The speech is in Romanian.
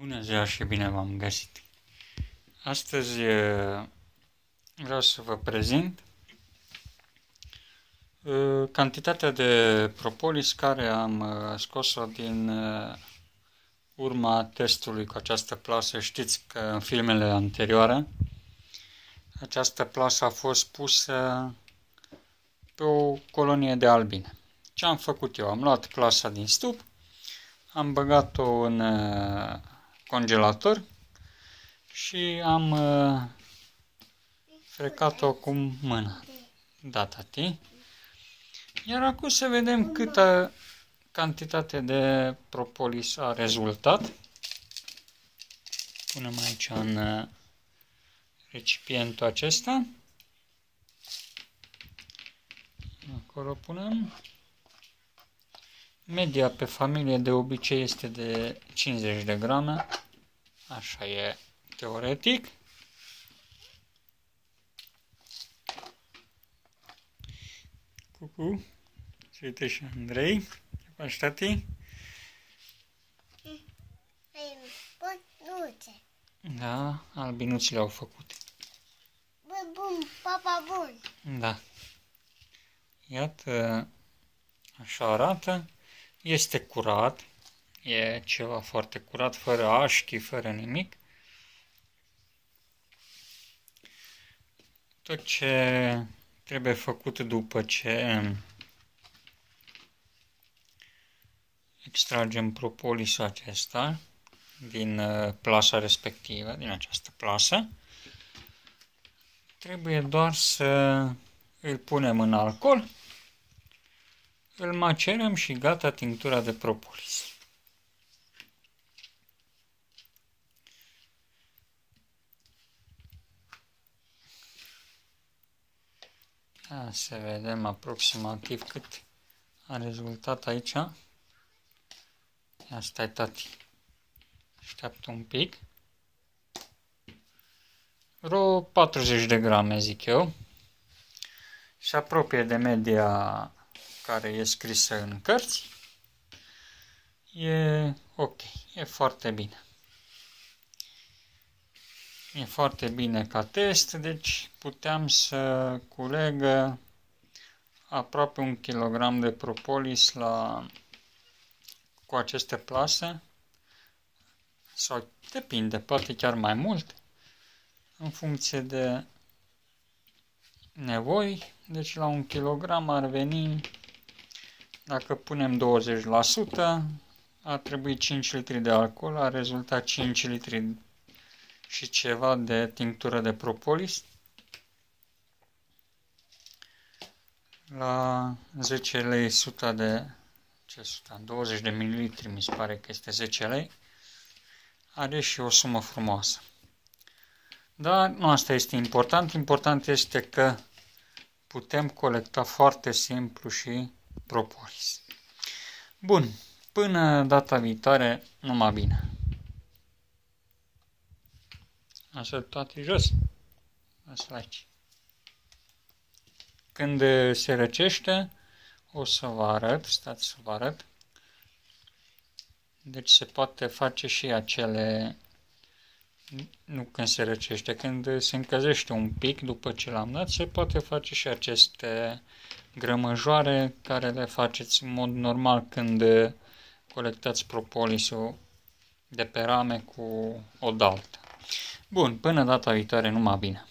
Bună ziua și bine v-am găsit! Astăzi vreau să vă prezint cantitatea de propolis care am scos-o din urma testului cu această plasă. Știți că în filmele anterioare această plasă a fost pusă pe o colonie de albine. Ce am făcut eu? Am luat plasa din stup, am băgat-o în congelator și am uh, frecat-o cu mâna. Da, tati. Iar acum să vedem câtă cantitate de propolis a rezultat. Punem aici în uh, recipientul acesta. Acolo punem. Media pe familie de obicei este de 50 de grame. Așa e teoretic. Cucu. Și uite și Andrei. Ce faci, tati? Bănuțe. Da, albinuții le-au făcut. Bă, bun, papa bun. Da. Iată, așa arată. Este curat. E ceva foarte curat, fără așchi, fără nimic. Tot ce trebuie făcut după ce extragem propolisul acesta din uh, plasa respectivă, din această plasă, trebuie doar să îl punem în alcool, îl macerăm și gata tinctura de propolis. Ia să vedem aproximativ cât a rezultat aici. Ia stai tati. Așteaptă un pic. Vreo 40 de grame, zic eu. Se apropie de media care e scrisă în cărți. E ok, e foarte bine. E foarte bine ca test, deci puteam să culeg aproape un kilogram de propolis la, cu aceste plase sau depinde, poate chiar mai mult în funcție de nevoi. Deci la un kilogram ar veni, dacă punem 20%, ar trebui 5 litri de alcool, ar rezulta 5 litri și ceva de tinctură de propolis. La 10 lei 100 de ce 100, 20 de mililitri mi se pare că este 10 lei. Are și o sumă frumoasă. Dar nu asta este important. Important este că putem colecta foarte simplu și propolis. Bun, până data viitoare, numai bine. Așa toate jos. Asta aici. Când se răcește, o să vă arăt, stați să vă arăt. Deci se poate face și acele, nu când se răcește, când se încălzește un pic după ce l-am dat, se poate face și aceste grămăjoare care le faceți în mod normal când colectați propolisul de pe rame cu o daltă. Bun, până data viitoare, numai bine!